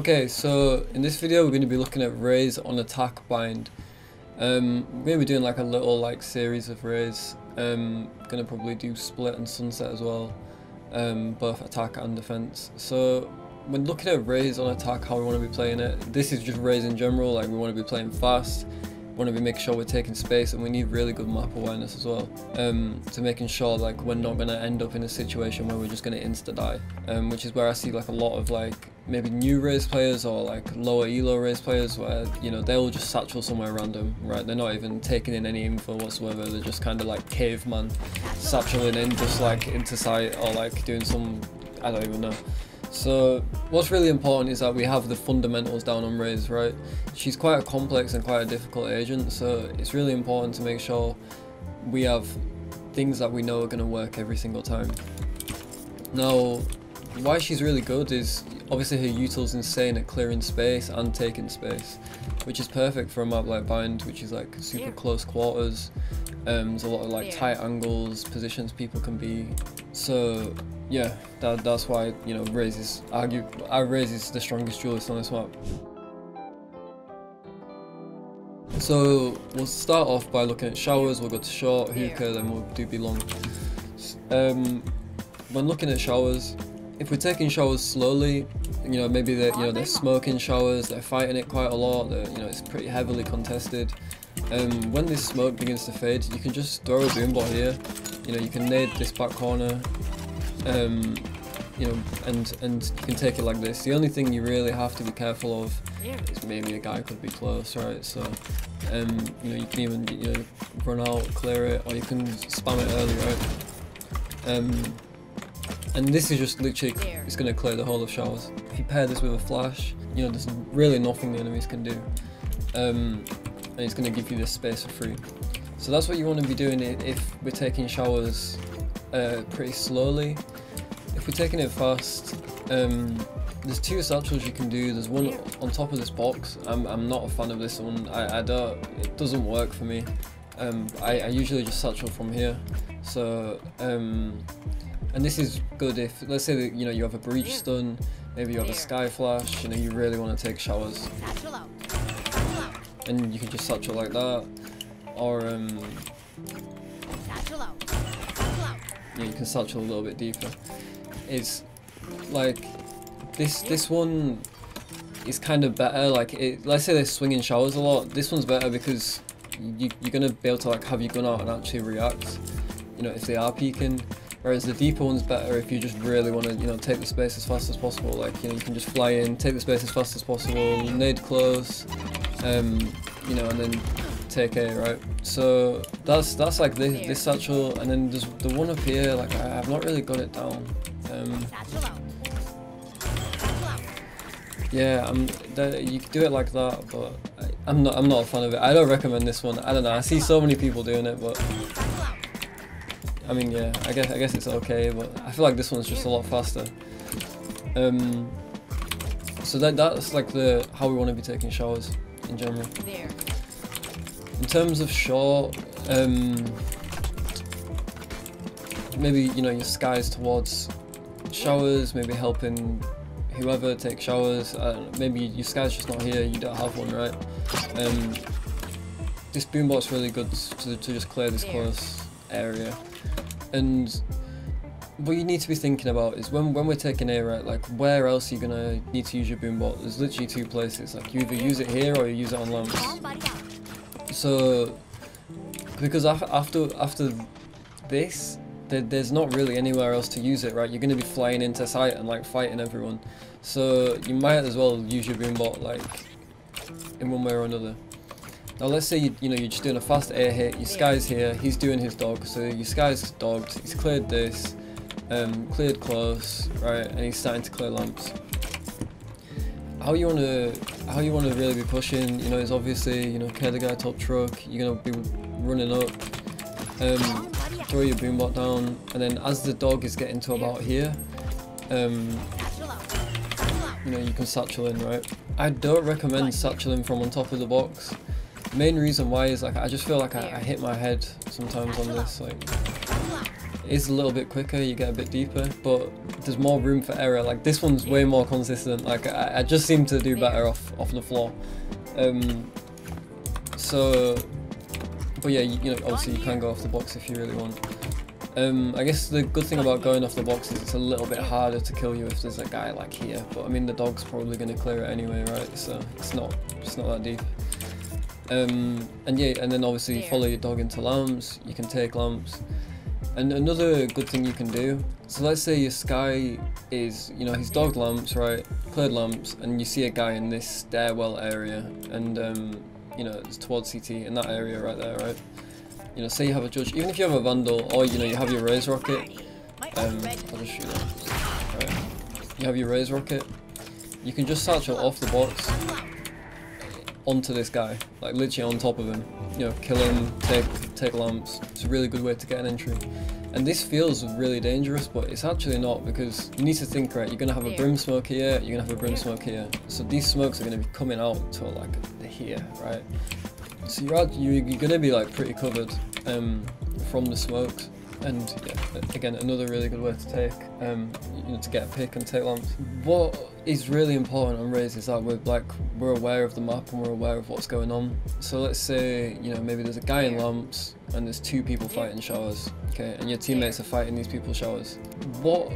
Okay, so in this video we're going to be looking at Raze on attack bind. Um, we're going to be doing like a little like series of Raze. Um, going to probably do split and sunset as well, um, both attack and defense. So when looking at Raze on attack, how we want to be playing it, this is just Raze in general. Like we want to be playing fast, want to be making sure we're taking space, and we need really good map awareness as well. Um, to making sure like we're not going to end up in a situation where we're just going to insta die, um, which is where I see like a lot of like maybe new Raze players or like lower elo Raze players where you know they'll just satchel somewhere random right? They're not even taking in any info whatsoever. They're just kind of like caveman satcheling in just like into site or like doing some I don't even know. So what's really important is that we have the fundamentals down on Raze right? She's quite a complex and quite a difficult agent so it's really important to make sure we have things that we know are going to work every single time. Now why she's really good is obviously her util's insane at clearing space and taking space, which is perfect for a map like Bind, which is like super close quarters. Um, there's a lot of like tight angles, positions people can be. So yeah, that, that's why you know Raze is argue. I Raze is the strongest duelist on this map. So we'll start off by looking at showers. We'll go to short, hookah, then we'll do B long. Um, when looking at showers, if we're taking showers slowly, you know, maybe they're, you know, they're smoking showers, they're fighting it quite a lot, you know, it's pretty heavily contested. Um, when this smoke begins to fade, you can just throw a boombot here, you know, you can nade this back corner, um, you know, and, and you can take it like this. The only thing you really have to be careful of is maybe a guy could be close, right, so, um, you know, you can even, you know, run out, clear it, or you can spam it early, right. Um, and this is just literally, it's going to clear the whole of showers. If you pair this with a flash, you know, there's really nothing the enemies can do. Um, and it's going to give you this space for free. So that's what you want to be doing if we're taking showers uh, pretty slowly. If we're taking it fast, um, there's two satchels you can do. There's one on top of this box. I'm, I'm not a fan of this one. I, I don't, it doesn't work for me. Um, I, I usually just satchel from here. So, um, and this is good if, let's say that, you know, you have a breach stun, maybe you have a Skye flash, you know, you really want to take showers. And you can just satchel like that, or um, yeah, you can satchel a little bit deeper. It's like this this one is kind of better. Like it, let's say they're swinging showers a lot. This one's better because you, you're gonna be able to like have your gun out and actually react. You know, if they are peeking. Whereas the deeper one's better if you just really want to, you know, take the space as fast as possible. Like, you know, you can just fly in, take the space as fast as possible, nade close, um, you know, and then take A, right? So that's that's like this, this satchel, and then there's the one up here. Like I, have not really got it down. Um, yeah, I'm. You can do it like that, but I, I'm not. I'm not a fan of it. I don't recommend this one. I don't know. I see so many people doing it, but I mean, yeah, I guess I guess it's okay, but I feel like this one's just a lot faster. Um, so that that's like the how we want to be taking showers in general. There. In terms of short, um, maybe you know your Skye's towards showers, maybe helping whoever take showers. maybe your Skye's just not here, you don't have one, right? Um, this boombot's really good to, to just clear this close area. And what you need to be thinking about is when, when we're taking air right, like where else are you gonna need to use your boombot? There's literally two places. Like you either use it here or you use it on lamps. So because after after this, there, there's not really anywhere else to use it, right? You're gonna be flying into site and like fighting everyone. So you might as well use your boombot like in one way or another. Now let's say you, you know you're just doing a fast air hit, your Skye's here, he's doing his dog, so your Skye's dogged, he's cleared this, um, cleared close, right, and he's starting to clear lamps. How you wanna how you wanna really be pushing, you know, is obviously, you know, care the guy top truck, you're gonna be running up, um, throw your boombot down, and then as the dog is getting to about here, um, you know, you can satchel in, right? I don't recommend satcheling from on top of the box main reason why is like I just feel like I, I hit my head sometimes on this like is a little bit quicker, you get a bit deeper, but there's more room for error. Like this one's way more consistent. Like I, I just seem to do better off off the floor. Um, so, but yeah, you, you know, obviously you can go off the box if you really want. Um, I guess the good thing about going off the box is it's a little bit harder to kill you if there's a guy like here, but I mean the dog's probably going to clear it anyway, right? So it's not it's not that deep. Um, and yeah, and then obviously follow your dog into lamps. You can take lamps. And another good thing you can do, so let's say your Skye is, you know, his dog lamps, right, cleared lamps, and you see a guy in this stairwell area, and, um, you know, it's towards CT, in that area right there, right? You know, say you have a judge, even if you have a vandal, or, you know, you have your Raze rocket, um, I'll just shoot that, right. You have your Raze rocket, you can just satchel off the box onto this guy, like literally on top of him. You know, kill him, take take lamps. It's a really good way to get an entry. And this feels really dangerous, but it's actually not because you need to think right. You're gonna have a brim smoke here. You're gonna have a brim smoke here. So these smokes are gonna be coming out to like here, right? So you're you're gonna be like pretty covered um, from the smokes and yeah, again another really good way to take um, you know to get a pick and take lamps. What is really important on Raze is that we're like we're aware of the map and we're aware of what's going on. So let's say you know maybe there's a guy in lamps and there's two people fighting showers, okay, and your teammates are fighting these people showers. What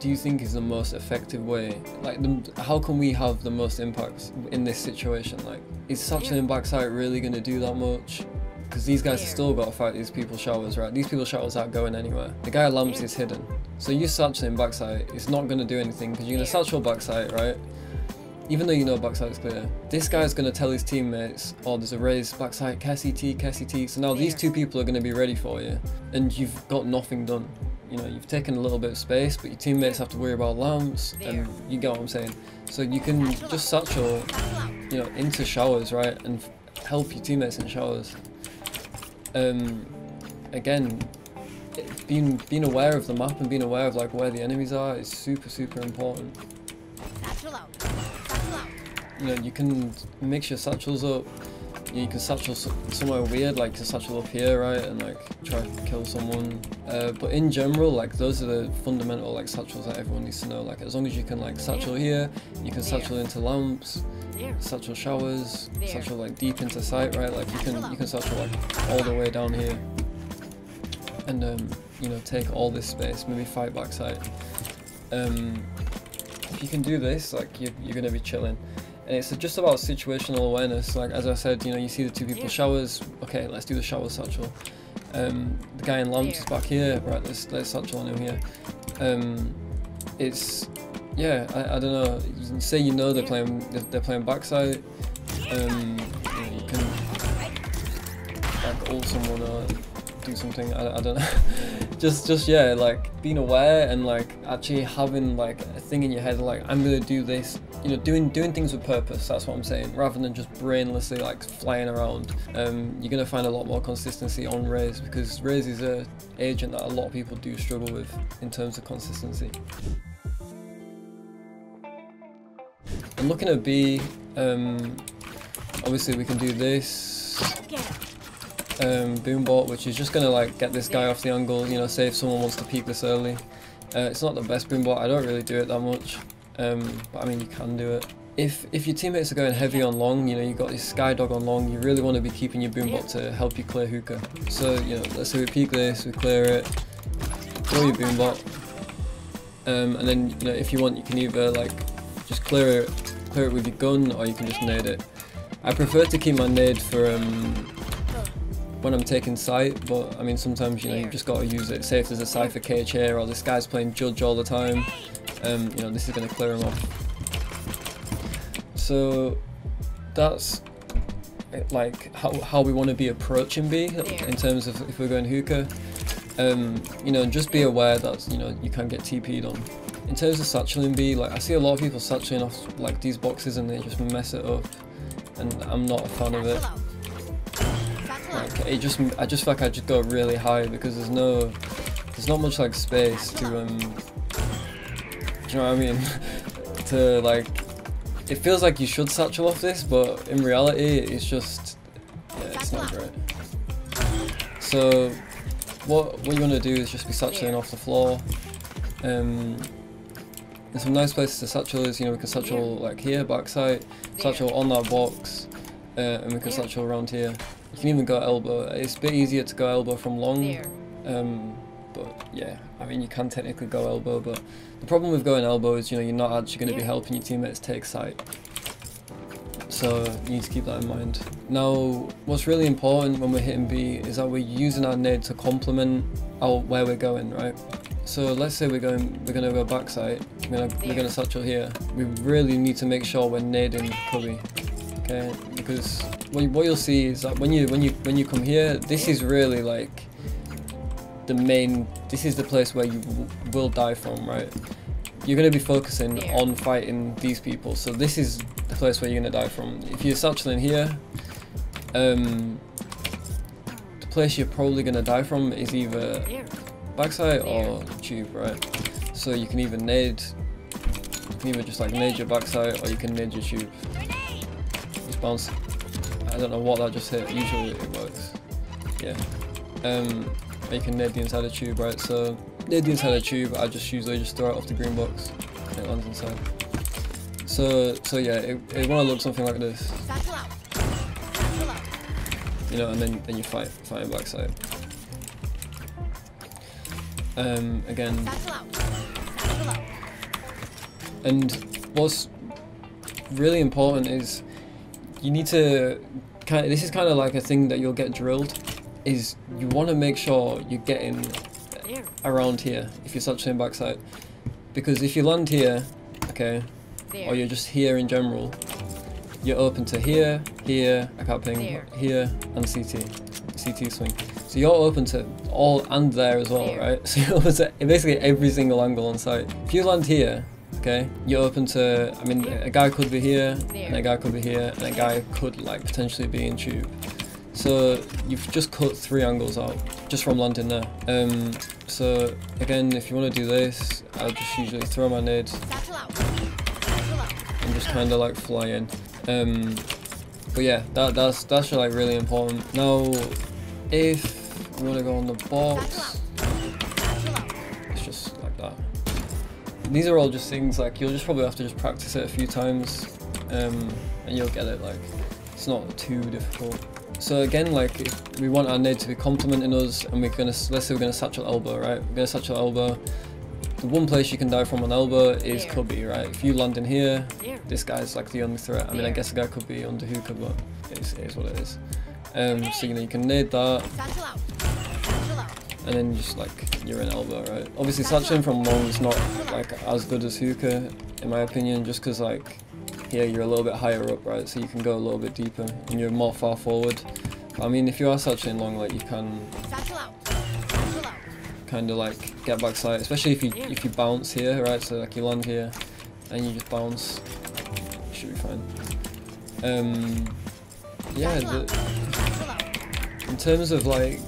do you think is the most effective way? Like, the, how can we have the most impacts in this situation? Like, is satcheling backside really going to do that much? Because these guys have still got to fight these people showers, right? These people showers aren't going anywhere. The guy lamps is hidden. So you satcheling backside, it's not going to do anything because you're going to satchel backside, right? Even though you know backside is clear. This guy's going to tell his teammates, oh, there's a Raze backside, Cassie T, Cassie T. So now these two people are going to be ready for you. And you've got nothing done. You know, you've taken a little bit of space, but your teammates have to worry about lamps, and you get what I'm saying. So you can just satchel, you know, into showers, right? And help your teammates in showers um, again, being being aware of the map and being aware of like where the enemies are is super super important. You know, you can mix your satchels up. You can satchel somewhere weird, like a satchel up here, right, and like try to kill someone. Uh, but in general, like those are the fundamental like satchels that everyone needs to know. Like as long as you can like satchel here, you can satchel into lamps satchel showers, satchel like deep into site, right? Like you can you can satchel like all the way down here, and um, you know take all this space, maybe fight backside. Um, if you can do this, like you're, you're gonna be chilling. And it's just about situational awareness. Like as I said, you know, you see the two people showers. Okay, let's do the shower satchel. Um, the guy in lamps is back here. Right, let's let's satchel on him here. Um, it's yeah, I, I don't know. Say you know they're playing they're playing backside. Um, you, know, you can like ult someone or do something. I, I don't know. just just yeah, like being aware and like actually having like a thing in your head like I'm gonna do this. You know, doing doing things with purpose. That's what I'm saying. Rather than just brainlessly like flying around. Um, you're gonna find a lot more consistency on Raze because Raze is a agent that a lot of people do struggle with in terms of consistency. I'm looking at B. Um, obviously, we can do this. Um, Boombot, which is just gonna like get this guy off the angle. You know, say if someone wants to peek this early. Uh, it's not the best Boombot. I don't really do it that much. Um, but I mean, you can do it. If if your teammates are going heavy on long, you know, you've got this Skydog on long, you really want to be keeping your Boombot to help you clear hookah. So, you know, let's say we peek this, we clear it, throw your Boombot. Um, and then, you know, if you want, you can either like just clear it clear it with your gun or you can just nade it. I prefer to keep my nade for um, when I'm taking site, but I mean sometimes you know you've just got to use it. Say if there's a Cypher cage here or this guy's playing Judge all the time, um, you know this is going to clear him off. So that's like how, how we want to be approaching B in terms of if we're going hookah. Um, you know, just be aware that you know you can get TP'd on. In terms of satcheling B, like I see a lot of people satcheling off like these boxes and they just mess it up, and I'm not a fan of it. Like it just, I just feel like I just go really high because there's no, there's not much like space to um, do you know what I mean? to like, it feels like you should satchel off this, but in reality, it's just, yeah, it's not great. So what what you want to do is just be satcheling off the floor. Um, there's some nice places to satchel is, you know, we can satchel like here, backside, satchel on that box, uh, and we can satchel around here. You can even go elbow. It's a bit easier to go elbow from long, um, but yeah, I mean you can technically go elbow, but the problem with going elbow is, you know, you're not actually going to be helping your teammates take site. So you need to keep that in mind. Now, what's really important when we're hitting B is that we're using our nade to complement our where we're going, right? So let's say we're going we're gonna go backside, we're gonna we're gonna satchel here. We really need to make sure we're nading cubby. Okay? Because what, what you'll see is that when you when you when you come here, this is really like the main this is the place where you will die from, right? You're gonna be focusing on fighting these people, so this is the place where you're gonna die from. If you're satcheling here, um, the place you're probably gonna die from is either backside or tube, right? So you can either nade, you can either just like nade your backside or you can nade your tube. Just bounce. I don't know what that just hit. Usually it works. Yeah. Um, can nade the inside of the tube, right? So nade the inside of the tube. I just usually just throw it off the green box. And it lands inside. So so yeah, it, it want to look something like this. You know, and then then you fight fight backside. Um, again. And what's really important is you need to kind of, this is kind of like a thing that you'll get drilled is you want to make sure you're getting around here if you're satcheling backside because if you land here okay or you're just here in general you're open to here here I can't ping here and CT CT swing. So you're open to all and there as well, right? So you're open to basically every single angle on site. If you land here, okay, you're open to, I mean, a guy could be here, and a guy could be here, and a guy could like potentially be in tube. So you've just cut three angles out just from landing there. Um, so again, if you want to do this, I'll just usually throw my nade and just kind of like fly in. Um, but yeah, that, that's that's like really important. Now, if I'm gonna go on the box. It's just like that. These are all just things like you'll just probably have to just practice it a few times um, and you'll get it like it's not too difficult. So again like we want our nade to be complementing us and we're gonna let's say we're gonna satchel elbow, right? We're gonna satchel elbow. The one place you can die from an elbow is cubby, right? If you land in here, this guy's like the only threat. I mean I guess the guy could be under hookah, but it is, it is what it is. Um, so you know you can nade that and then just like you're in elbow, right? Obviously satcheling from long is not like as good as hookah in my opinion, just because like here you're a little bit higher up, right? So you can go a little bit deeper and you're more far forward. I mean, if you are satcheling long, like you can kind of like get backside, especially if you if you bounce here, right? So like you land here and you just bounce, should be fine. Um, yeah, the, in terms of like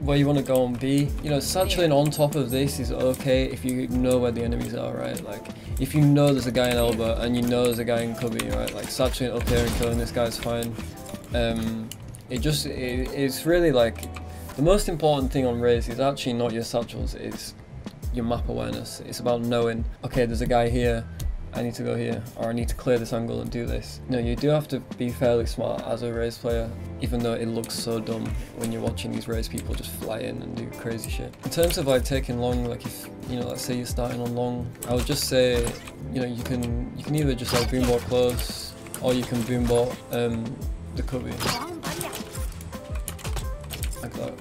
where you want to go and be. You know, satcheling on top of this is okay if you know where the enemies are, right? Like, if you know there's a guy in elbow and you know there's a guy in cubby, right? Like, satcheling up here and killing this guy's fine. Um, it just, it, it's really like, the most important thing on Raze is actually not your satchels, it's your map awareness. It's about knowing, okay, there's a guy here, I need to go here, or I need to clear this angle and do this. No, you do have to be fairly smart as a Raze player, even though it looks so dumb when you're watching these Raze people just fly in and do crazy shit. In terms of like taking long, like if, you know, let's say you're starting on long, I would just say, you know, you can you can either just like boombot close, or you can boombot um, the cubby. Like that.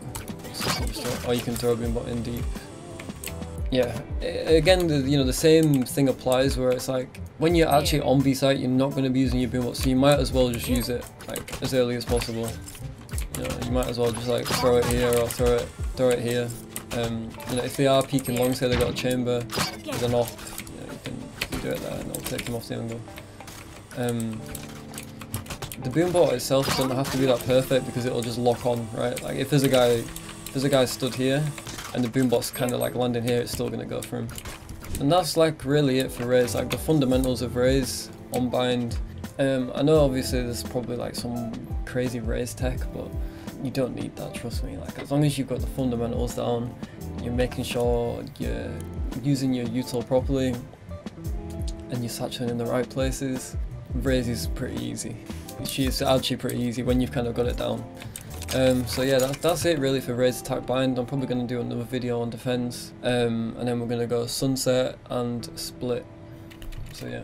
Or you can throw a boombot in deep. Yeah, again, the, you know, the same thing applies where it's like, when you're actually on B site, you're not going to be using your boombot, so you might as well just use it like as early as possible. You know, you might as well just like throw it here or throw it, throw it here. Um, you know, if they are peeking long, say they've got a chamber with an off, you, know, you, can, you can do it there and it'll take them off the angle. Um, the boombot itself doesn't have to be that perfect because it'll just lock on, right? Like if there's a guy, if there's a guy stood here and the boombot's kind of like landing here, it's still going to go for him. And that's like really it for Raze, like the fundamentals of Raze, Unbind. Um, I know obviously there's probably like some crazy Raze tech, but you don't need that, trust me. Like as long as you've got the fundamentals down, you're making sure you're using your util properly and you're saturating in the right places, Raze is pretty easy. She's actually pretty easy when you've kind of got it down. Um, so yeah, that, that's it really for Raze Attack Bind. I'm probably going to do another video on defense, um, and then we're going to go Sunset and Split. So yeah.